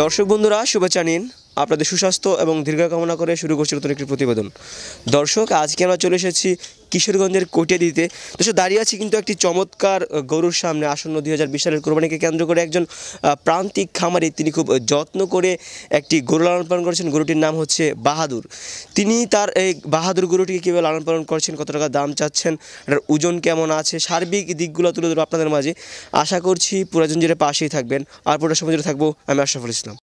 দর্শক বন্ধুরা শুভেচ্ছা নিন। আপনাদের সুস্বাস্থ্য এবং দীর্ঘ কামনা করে শুরু করছি নতুন একটি প্রতিবেদন। দর্শক, আজকে আমরা চলে এসেছি কিশোরগঞ্জের কোটিয়াদিতে। দর্শক, দাঁড়িয়ে আছি কিন্তু একটি চমৎকার গরুর সামনে আসন্ন দুই হাজার বিশ সালের কোরবানিকে কেন্দ্র করে একজন প্রান্তিক খামারি। তিনি খুব যত্ন করে একটি গরু লালন পালন করেছেন। গরুটির নাম হচ্ছে বাহাদুর। তিনি তার এই বাহাদুর গরুটিকে কীভাবে লালন পালন করছেন, কত টাকা দাম চাচ্ছেন এটার ওজন কেমন আছে, সার্বিক দিকগুলো তুলে ধরবো আপনাদের মাঝে। আশা করছি পুরাজন জুড়ে পাশেই থাকবেন। আর পুরো সময় থাকব আমি আশরাফুল ইসলাম।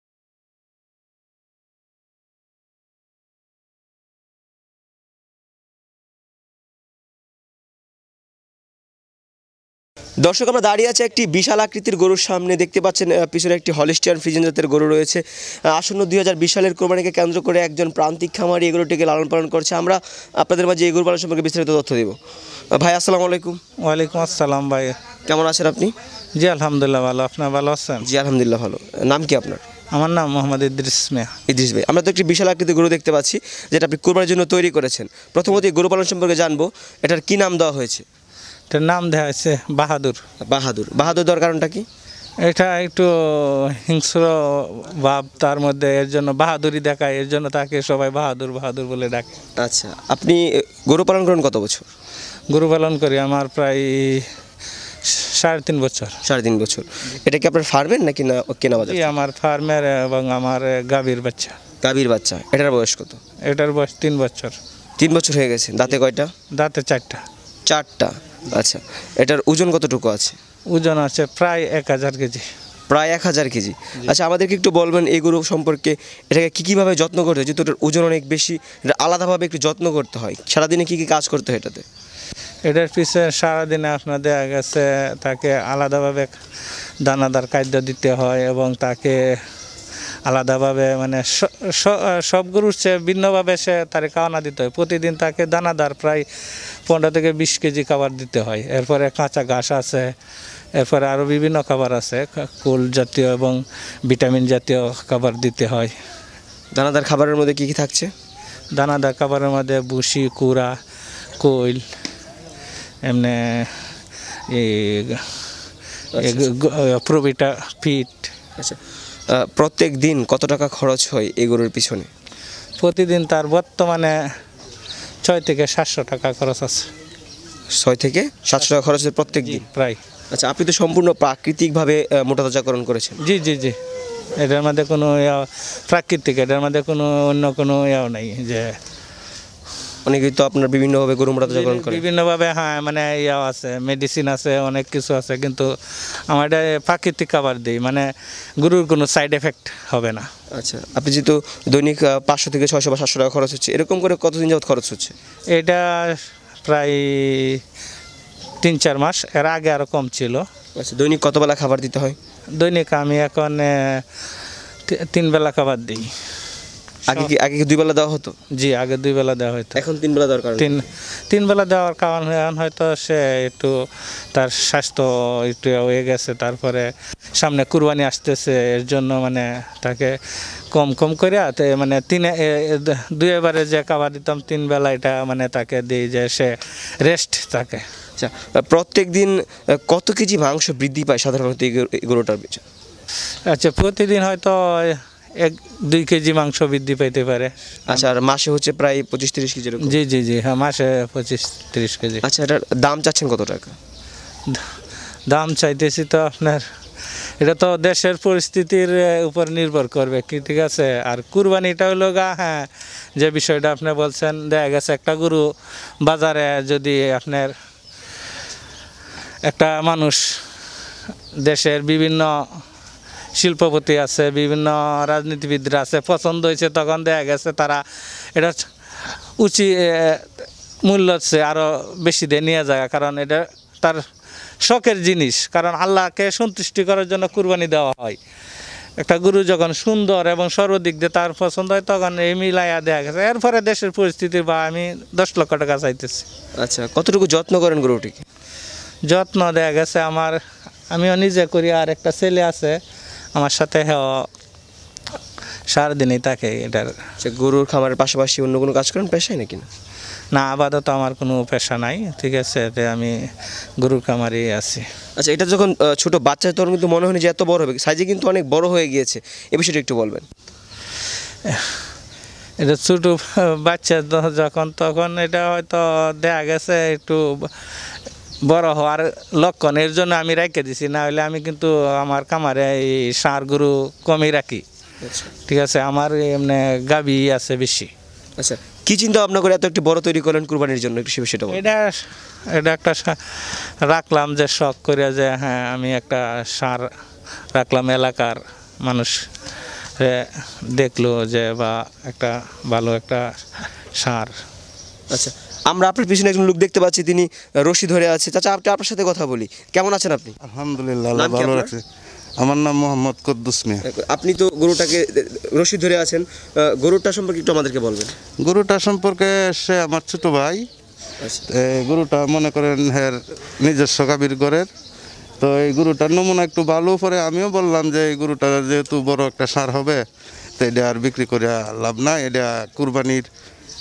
দর্শক আমরা দাঁড়িয়ে আছে একটি বিশাল আকৃতির গরুর সামনে। দেখতে পাচ্ছেন পিছনে একটি হলিস্টিয়ান ফ্রিজেন জাতের গরু রয়েছে। আসন্ন দুই হাজার বিশ সালের কোরবানিকে কেন্দ্র করে একজন প্রান্তিক খামারি এই গরুটিকে লালন পালন করছে। আমরা আপনাদের মাঝে এই গরু পালন সম্পর্কে বিস্তারিত তথ্য দেবো। ভাই আসসালামু আলাইকুম। ওয়ালাইকুম আসসালাম ভাই। কেমন আছেন আপনি? জি আলহামদুলিল্লাহ ভালো। আপনার ভালো আছেন? জি আলহামদুলিল্লাহ ভালো। নাম কি আপনার? আমার নাম মোহাম্মদ ইদ্রিস মিয়া। ইদ্রিস ভাই আমরা তো একটি বিশাল আকৃতির গরু দেখতে পাচ্ছি যেটা আপনি কোরবানির জন্য তৈরি করেছেন। প্রথমত এই গরু পালন সম্পর্কে জানব এটার কি নাম দেওয়া হয়েছে? এটার নাম দেওয়া হয়েছে বাহাদুর। বাহাদুর। বাহাদুর দেওয়ার কারণটা কি? এটা একটু হিংস্র ভাব তার মধ্যে এর জন্য বাহাদুরি দেখায় এর জন্য তাকে সবাই বাহাদুর বাহাদুর বলে ডাকে। আচ্ছা আপনি গরু পালন করেন কত বছর? গরু পালন করি আমার প্রায় সাড়ে তিন বছর। সাড়ে তিন বছর। এটা কি আপনার ফার্মের নাকি না কেনা বাজার আমার ফার্মের এবং আমার গাভীর বাচ্চা। গাভীর বাচ্চা। এটার বয়স কত? এটার বয়স তিন বছর। তিন বছর হয়ে গেছে। দাঁতে কয়টা? দাঁতে চারটা। চারটা। আচ্ছা এটার ওজন কতটুকু আছে? ওজন আছে প্রায় এক হাজার কেজি। প্রায় এক হাজার কেজি। আচ্ছা আমাদেরকে একটু বলবেন এই গরু সম্পর্কে এটাকে কী কীভাবে যত্ন করতে হয়? যেহেতু এটার ওজন অনেক বেশি এটা আলাদাভাবে একটু যত্ন করতে হয়। সারাদিনে কী কী কাজ করতে হয় এটাতে? এটার পিছনে সারাদিনে আপনার দেখা গেছে তাকে আলাদাভাবে দানাদার খাদ্য দিতে হয় এবং তাকে আলাদাভাবে মানে সব গরুর চেয়ে ভিন্নভাবে সে তার খাওয়ানা দিতে হয়। প্রতিদিন তাকে দানাদার প্রায় পনেরো থেকে বিশ কেজি খাবার দিতে হয়। এরপরে কাঁচা ঘাস আছে এরপরে আরও বিভিন্ন খাবার আছে কুল জাতীয় এবং ভিটামিন জাতীয় খাবার দিতে হয়। দানাদার খাবারের মধ্যে কী কী থাকছে? দানাদার খাবারের মধ্যে বুসি কুড়া কৈল এমনি প্রবিটা ফিট। আচ্ছা প্রত্যেক দিন কত টাকা খরচ হয় এই গরুর পিছনে? প্রতিদিন তার বর্তমানে ছয় থেকে সাতশো টাকা খরচ আছে। ছয় থেকে সাতশো টাকা খরচ প্রত্যেক দিন? প্রায়। আচ্ছা আপনি তো সম্পূর্ণ প্রাকৃতিকভাবে মোটাতাজাকরণ মোটা তাজাকরণ করেছেন। জি জি জি। এটার মধ্যে কোনো প্রাকৃতিক এটার মধ্যে কোনো অন্য কোনো ইয়াও নাই যে অনেকেই তো আপনার বিভিন্নভাবে গরু মোটা তাজাকরণ করে। বিভিন্নভাবে হ্যাঁ মানে ইয়াও আছে মেডিসিন আছে অনেক কিছু আছে কিন্তু আমার এটা প্রাকৃতিক খাবার দিই মানে গরুর কোনো সাইড এফেক্ট হবে না। আচ্ছা আপনি যেহেতু দৈনিক পাঁচশো থেকে ছয়শো বা সাতশো টাকা খরচ হচ্ছে এরকম করে কতদিন যাবত খরচ হচ্ছে? এটা প্রায় তিন চার মাস এর আগে আরও কম ছিল। আচ্ছা দৈনিক কতবেলা খাবার দিতে হয়? দৈনিক আমি এখন তিন বেলা খাবার দিই। আগে কি আগে কি দুই বেলা দেওয়া হতো? জি আগে দুই বেলা দেওয়া হতো এখন তিন বেলা দরকার তিন তিন বেলা দেওয়ার কারণ এখন হয়তো সে একটু তার স্বাস্থ্য একটু হয়ে গেছে তারপরে সামনে কুরবানি আসতেছে এর জন্য মানে তাকে কম কম করে মানে তিনে দুই এবারে যে খাবার দিতাম তিন বেলা এটা মানে তাকে দিই যে সে রেস্ট থাকে। আচ্ছা প্রত্যেক দিন কত কেজি মাংস বৃদ্ধি পায় সাধারণত এই গরু- গরুটার পিছনে? আচ্ছা প্রতিদিন হয়তো এক দুই কেজি মাংস বৃদ্ধি পাইতে পারে। আচ্ছা আর মাসে হচ্ছে প্রায় পঁচিশ তিরিশ কেজি জি জি জি হ্যাঁ মাসে পঁচিশ তিরিশ কেজি। আচ্ছা এটার দাম চাচ্ছেন কত টাকা? দাম চাইতেছি তো আপনার এটা তো দেশের পরিস্থিতির উপর নির্ভর করবে। কি ঠিক আছে? আর কুরবানিটা হলো গা হ্যাঁ যে বিষয়টা আপনি বলছেন দেখা গেছে একটা গরু বাজারে যদি আপনার একটা মানুষ দেশের বিভিন্ন শিল্পপতি আছে বিভিন্ন রাজনীতিবিদরা আছে পছন্দ হয়েছে তখন দেখা গেছে তারা এটা উচিত মূল্য হচ্ছে আরও বেশি দিয়ে নিয়ে যায় কারণ এটা তার শখের জিনিস কারণ আল্লাহকে সন্তুষ্টি করার জন্য কুরবানি দেওয়া হয়। একটা গুরু যখন সুন্দর এবং সর্বদিক দিয়ে তার পছন্দ হয় তখন এই মিলাইয়া দেওয়া গেছে। এরপরে দেশের পরিস্থিতি বা আমি দশ লক্ষ টাকা চাইতেছি। আচ্ছা কতটুকু যত্ন করেন গরুটিকে? যত্ন দেয়া গেছে আমার আমিও নিজে করি আর একটা ছেলে আছে আমার সাথে সারাদিনই থাকে এটার। আচ্ছা গরুর খামারের পাশাপাশি অন্য কোনো কাজ করেন পেশায় নাকি না? না আপাতত আমার কোনো পেশা নাই ঠিক আছে এতে আমি গরুর খামারই আছি। আচ্ছা এটা যখন ছোট বাচ্চা তখন কিন্তু মনে হয়নি যে এত বড় হবে। সাইজে কিন্তু অনেক বড় হয়ে গিয়েছে। এ বিষয়টা একটু বলবেন। এটা ছোটো বাচ্চা যখন তখন এটা হয়তো দেখা গেছে একটু বড় হওয়ার লক্ষণ এর জন্য আমি রেখে দিছি না হলে আমি কিন্তু আমার কামারে এই ষাঁড় গরু কমই রাখি। আচ্ছা। ঠিক আছে আমার এমনি গাবি আছে বেশি। আচ্ছা কি চিন্তা ভাবনা করে এত একটি বড় তৈরি করলেন কুরবানির জন্য একটু সে বিষয়টা এটা এটা একটা রাখলাম যে শখ করে যে হ্যাঁ আমি একটা সার রাখলাম এলাকার মানুষ দেখল যে বা একটা ভালো একটা সার। আচ্ছা আমরা আপনার পিছনে একজন লোক দেখতে পাচ্ছি তিনি রশি ধরে আছে। চাচা আপনি আপনার সাথে কথা বলি। কেমন আছেন আপনি? আলহামদুলিল্লাহ ভালো? রাখছে। আমার নাম মোহাম্মদ কদ্দুস মিয়া। আপনি তো গরুটাকে রশি ধরে আছেন। গরুটা সম্পর্কে একটু আমাদেরকে বলবেন। গরুটা সম্পর্কে সে আমার ছোট ভাই। আচ্ছা। গরুটা মনে করেন হের নিজস্ব কাবির গড়ের তো এই গরুটার নমুনা একটু ভালো পরে আমিও বললাম যে এই গরুটা যেহেতু বড় একটা সার হবে তো এটা আর বিক্রি করে লাভ না এটা কুরবানির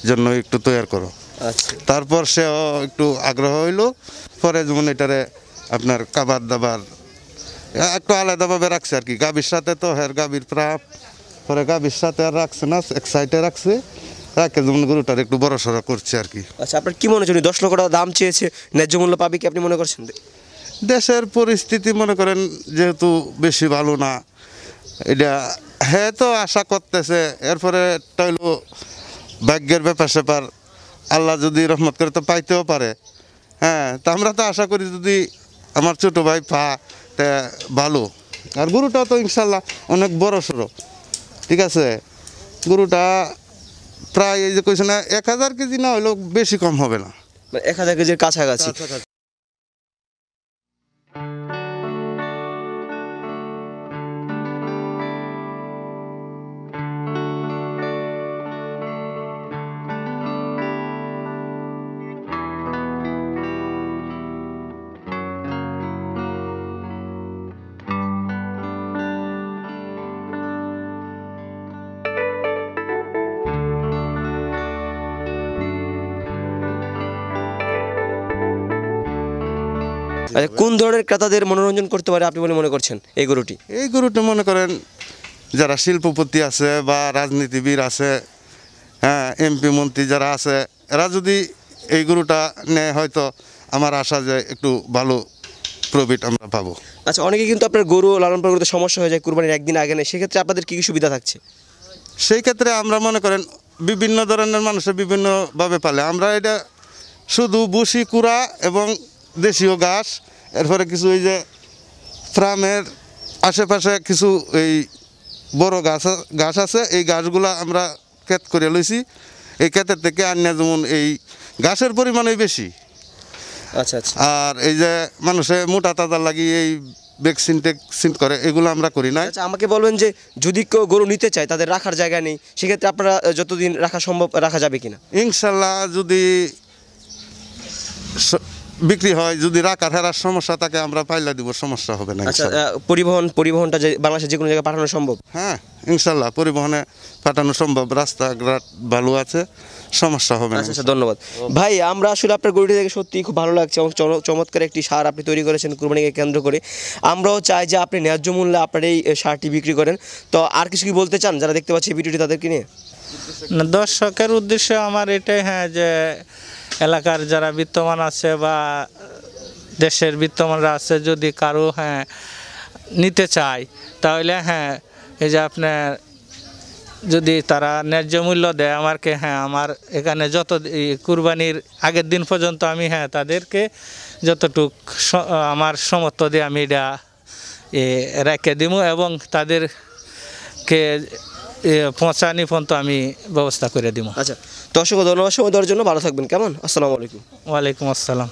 জন্য একটু তৈরি করো। তারপর সেও একটু আগ্রহ হইল পরে যেমন এটারে আপনার কাবার দাবার একটু আলাদাভাবে রাখছে আর কি। গাভীর সাথে তো হের গাভীর প্রাপ পরে গাভীর সাথে আর রাখছে না এক সাইডে রাখছে রাখে যেমন গরুটার একটু বড় সড়ো করছে আর কি। আচ্ছা আপনার কি মনে হচ্ছে দশ লক্ষ টাকা দাম চেয়েছে ন্যায্য মূল্য পাবে কি আপনি মনে করছেন? দেশের পরিস্থিতি মনে করেন যেহেতু বেশি ভালো না এটা হ্যাঁ তো আশা করতেছে এরপরে তৈল ভাগ্যের ব্যাপার স্যাপার আল্লাহ যদি রহমত করে তো পাইতেও পারে। হ্যাঁ তা আমরা তো আশা করি যদি আমার ছোটো ভাই পা ভালো। আর গরুটা তো ইনশাল্লাহ অনেক বড় সড়ো। ঠিক আছে? গরুটা প্রায় এই যে কইছে না এক হাজার কেজি না হলেও বেশি কম হবে না। মানে এক হাজার কেজির কাছাকাছি। আচ্ছা কোন ধরনের ক্রেতাদের মনোরঞ্জন করতে পারে আপনি বলে মনে করছেন এই গরুটি? এই গরুটি মনে করেন যারা শিল্পপতি আছে বা রাজনীতিবিদ আছে হ্যাঁ এমপি মন্ত্রী যারা আছে এরা যদি এই গরুটা নেয় হয়তো আমার আশা যে একটু ভালো প্রফিট আমরা পাবো। আচ্ছা অনেকে কিন্তু আপনার গরু লালন পালন করতে সমস্যা হয়ে যায় কুরবানির একদিন আগে নেই সেক্ষেত্রে আপনাদের কী কী সুবিধা থাকছে? সেই ক্ষেত্রে আমরা মনে করেন বিভিন্ন ধরনের মানুষের বিভিন্নভাবে পালে। আমরা এটা শুধু বুসি কুড়া এবং দেশীয় ঘাস এরপরে কিছু এই যে ফার্মের আশেপাশে কিছু এই বড় গাছ গাছ আছে এই গাছগুলা আমরা ক্ষেত করে লইছি। এই ক্ষেতের থেকে আনিয়া যেমন এই গাছের পরিমাণই বেশি। আচ্ছা আচ্ছা। আর এই যে মানুষে মোটা তাজা লাগি এই ভ্যাকসিন টেকসিন করে এগুলো আমরা করি না আচ্ছা আমাকে বলবেন যে যদি কেউ গরু নিতে চায় তাদের রাখার জায়গা নেই সেক্ষেত্রে আপনারা যতদিন রাখা সম্ভব রাখা যাবে কিনা? ইনশাল্লাহ যদি বিক্রি হয় যদি রাখার হেরার সমস্যা তাকে আমরা পাইলা দিব সমস্যা হবে না আচ্ছা পরিবহন পরিবহনটা যে বাংলাদেশের যে কোনো জায়গায় পাঠানো সম্ভব? হ্যাঁ ইনশাল্লাহ পরিবহনে পাঠানো সম্ভব রাস্তাঘাট ভালো আছে সমস্যা হবে না আচ্ছা আচ্ছা ধন্যবাদ। ভাই আমরা আসলে আপনার গরুটি থেকে সত্যি খুব ভালো লাগছে এবং চমৎকার একটি সার আপনি তৈরি করেছেন কুরবানিকে কেন্দ্র করে। আমরাও চাই যে আপনি ন্যায্য মূল্যে আপনার এই সারটি বিক্রি করেন। তো আর কিছু কি বলতে চান যারা দেখতে পাচ্ছে এই ভিডিওটি তাদেরকে নিয়ে? দর্শকের উদ্দেশ্যে আমার এটাই হ্যাঁ যে এলাকার যারা বিত্তমান আছে বা দেশের বিত্তমানরা আছে, যদি কারও হ্যাঁ নিতে চায়, তাহলে হ্যাঁ এই যে আপনার যদি তারা ন্যায্য মূল্য দেয় আমাকে হ্যাঁ আমার এখানে যত কুরবানির আগের দিন পর্যন্ত আমি হ্যাঁ তাদেরকে যতটুক আমার সমর্থ দিয়ে আমি এটা রেখে দিব এবং তাদেরকে পৌঁছানি পর্যন্ত আমি ব্যবস্থা করে দিব। আচ্ছা দর্শক ধন্যবাদ সময় দেওয়ার জন্য ভালো থাকবেন। কেমন? আসসালামু আলাইকুম। ওয়ালাইকুম আসসালাম।